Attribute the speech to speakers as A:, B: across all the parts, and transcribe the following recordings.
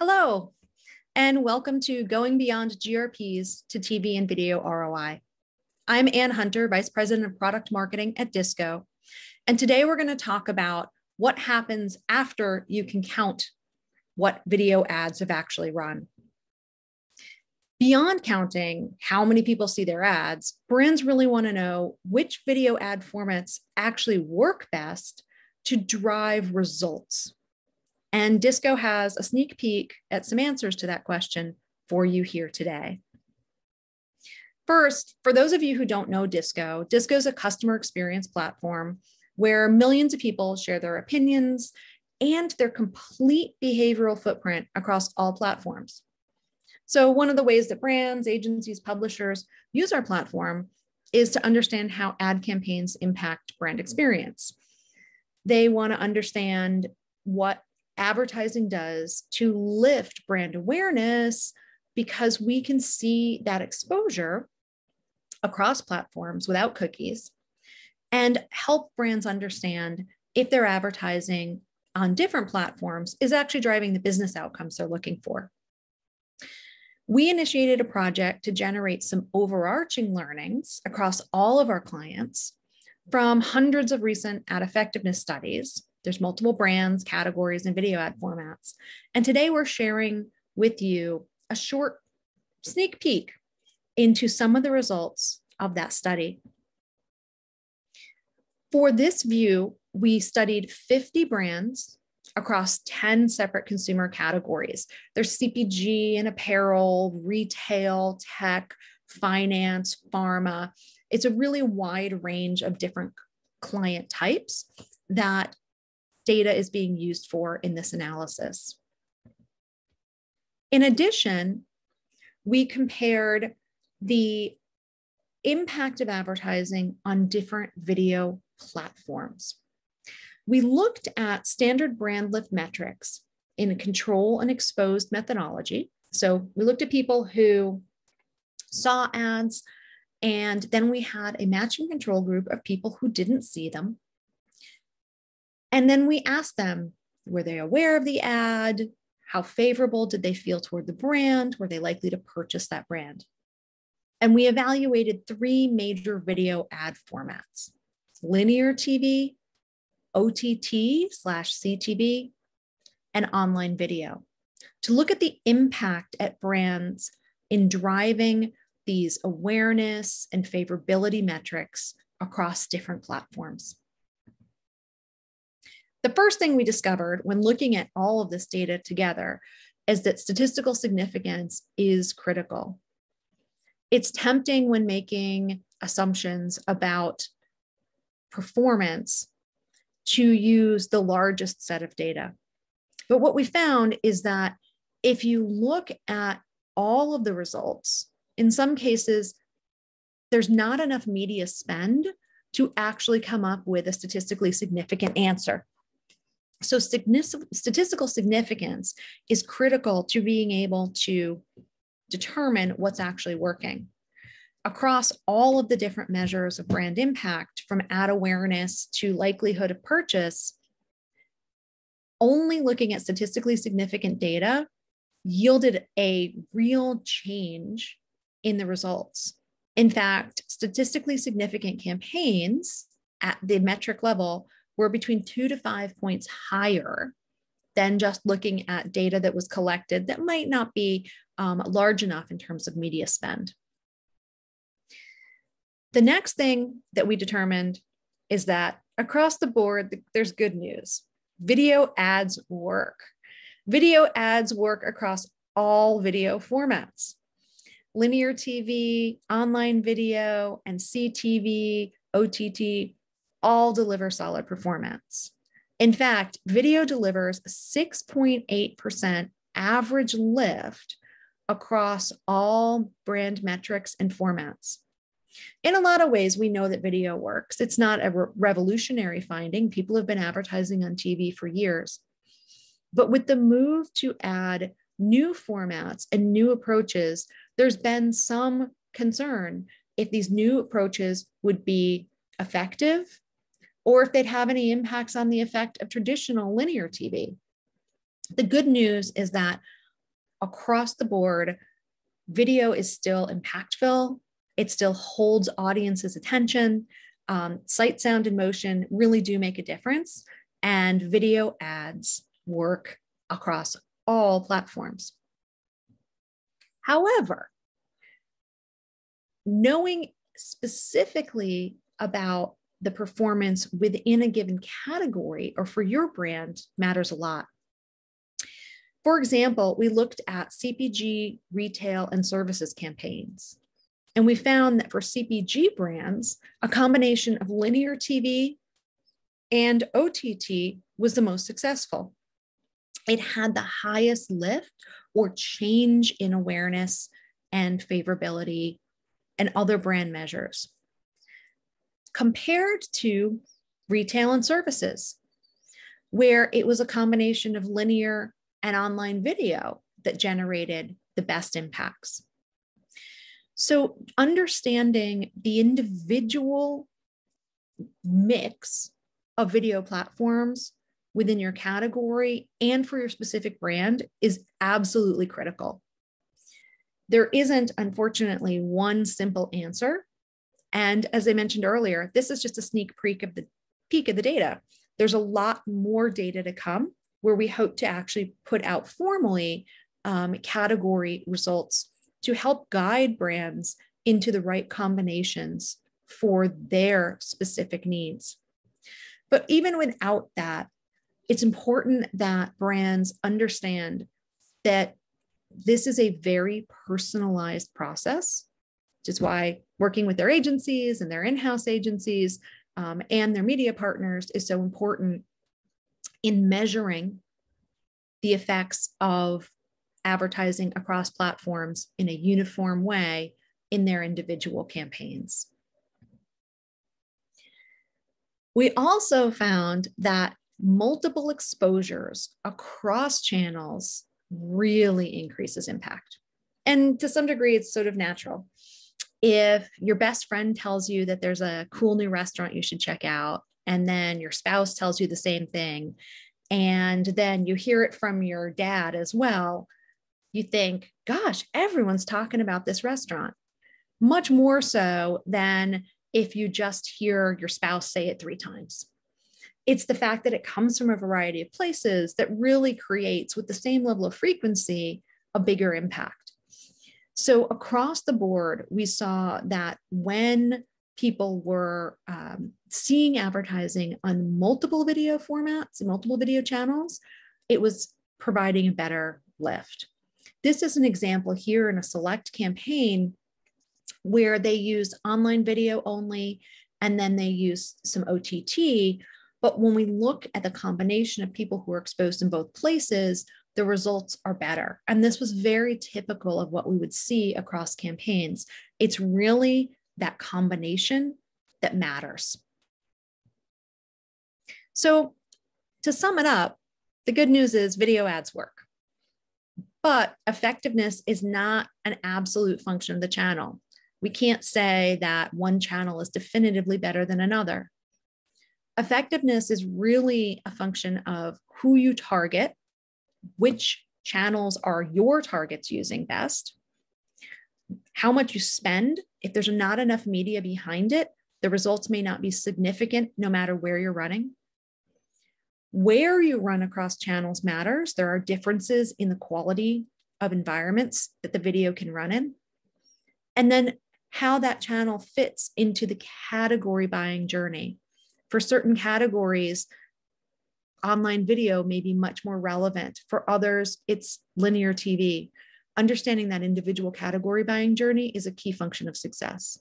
A: Hello, and welcome to Going Beyond GRPs to TV and Video ROI. I'm Anne Hunter, Vice President of Product Marketing at DISQO. And today we're going to talk about what happens after you can count what video ads have actually run. Beyond counting how many people see their ads, brands really want to know which video ad formats actually work best to drive results. And DISQO has a sneak peek at some answers to that question for you here today. First, for those of you who don't know DISQO, DISQO is a customer experience platform where millions of people share their opinions and their complete behavioral footprint across all platforms. So, one of the ways that brands, agencies, publishers use our platform is to understand how ad campaigns impact brand experience. They want to understand what advertising does to lift brand awareness because we can see that exposure across platforms without cookies and help brands understand if their advertising on different platforms is actually driving the business outcomes they're looking for. We initiated a project to generate some overarching learnings across all of our clients from hundreds of recent ad effectiveness studies there's multiple brands, categories, and video ad formats. And today we're sharing with you a short sneak peek into some of the results of that study. For this view, we studied 50 brands across 10 separate consumer categories. There's CPG and apparel, retail, tech, finance, pharma. It's a really wide range of different client types that data is being used for in this analysis. In addition, we compared the impact of advertising on different video platforms. We looked at standard brand lift metrics in a control and exposed methodology. So we looked at people who saw ads, and then we had a matching control group of people who didn't see them. And then we asked them were they aware of the ad? How favorable did they feel toward the brand? Were they likely to purchase that brand? And we evaluated three major video ad formats linear TV, OTT slash CTV, and online video to look at the impact at brands in driving these awareness and favorability metrics across different platforms. The first thing we discovered when looking at all of this data together is that statistical significance is critical. It's tempting when making assumptions about performance to use the largest set of data. But what we found is that if you look at all of the results, in some cases, there's not enough media spend to actually come up with a statistically significant answer. So statistical significance is critical to being able to determine what's actually working. Across all of the different measures of brand impact, from ad awareness to likelihood of purchase, only looking at statistically significant data yielded a real change in the results. In fact, statistically significant campaigns at the metric level were between two to five points higher than just looking at data that was collected that might not be um, large enough in terms of media spend. The next thing that we determined is that across the board, there's good news. Video ads work. Video ads work across all video formats linear TV, online video, and CTV, OTT all deliver solid performance. In fact, video delivers 6.8% average lift across all brand metrics and formats. In a lot of ways, we know that video works. It's not a re- revolutionary finding. People have been advertising on TV for years. But with the move to add new formats and new approaches, there's been some concern if these new approaches would be effective or if they'd have any impacts on the effect of traditional linear TV. The good news is that across the board, video is still impactful. It still holds audiences' attention. Um, sight, sound, and motion really do make a difference. And video ads work across all platforms. However, knowing specifically about the performance within a given category or for your brand matters a lot. For example, we looked at CPG, retail, and services campaigns. And we found that for CPG brands, a combination of linear TV and OTT was the most successful. It had the highest lift or change in awareness and favorability and other brand measures compared to retail and services, where it was a combination of linear and online video that generated the best impacts. So, understanding the individual mix of video platforms within your category and for your specific brand is absolutely critical. There isn't, unfortunately, one simple answer. And as I mentioned earlier, this is just a sneak peek of the peak of the data. There's a lot more data to come where we hope to actually put out formally um, category results to help guide brands into the right combinations for their specific needs. But even without that, it's important that brands understand that this is a very personalized process, which is why working with their agencies and their in house agencies um, and their media partners is so important in measuring the effects of advertising across platforms in a uniform way in their individual campaigns. We also found that multiple exposures across channels really increases impact. And to some degree, it's sort of natural. If your best friend tells you that there's a cool new restaurant you should check out, and then your spouse tells you the same thing, and then you hear it from your dad as well, you think, gosh, everyone's talking about this restaurant. Much more so than if you just hear your spouse say it three times. It's the fact that it comes from a variety of places that really creates, with the same level of frequency, a bigger impact. So, across the board, we saw that when people were um, seeing advertising on multiple video formats, and multiple video channels, it was providing a better lift. This is an example here in a select campaign where they use online video only and then they use some OTT but when we look at the combination of people who are exposed in both places, the results are better. And this was very typical of what we would see across campaigns. It's really that combination that matters. So, to sum it up, the good news is video ads work. But effectiveness is not an absolute function of the channel. We can't say that one channel is definitively better than another. Effectiveness is really a function of who you target, which channels are your targets using best, how much you spend. If there's not enough media behind it, the results may not be significant no matter where you're running. Where you run across channels matters. There are differences in the quality of environments that the video can run in. And then how that channel fits into the category buying journey for certain categories, online video may be much more relevant. For others, it's linear TV. Understanding that individual category buying journey is a key function of success.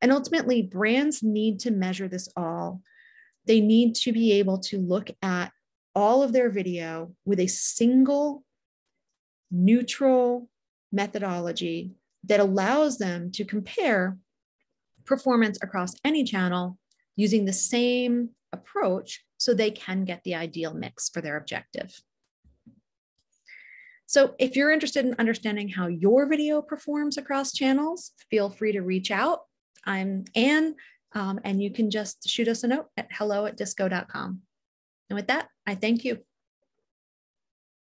A: And ultimately, brands need to measure this all. They need to be able to look at all of their video with a single neutral methodology that allows them to compare performance across any channel using the same approach so they can get the ideal mix for their objective. So if you're interested in understanding how your video performs across channels, feel free to reach out. I'm Anne, um, and you can just shoot us a note at hello at disqo.com. And with that, I thank you.